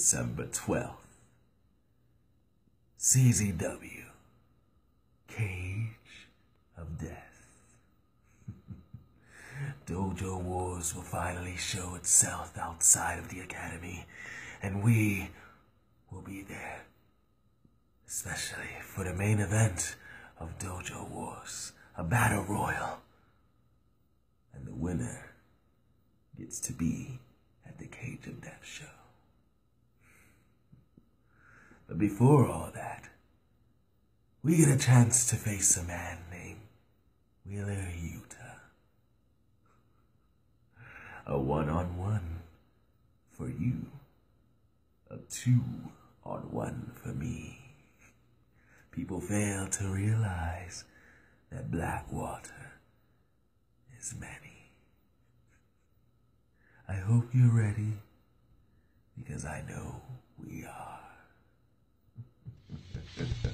December 12th. CZW. Cage of Death. Dojo Wars will finally show itself outside of the Academy, and we will be there. Especially for the main event of Dojo Wars, a battle royal. And the winner gets to be at the Cage of Death show. But before all that, we get a chance to face a man named Wheeler Yuta. A one-on-one for you. A two-on-one for me. People fail to realize that Blackwater is many. I hope you're ready because I know. Perfect.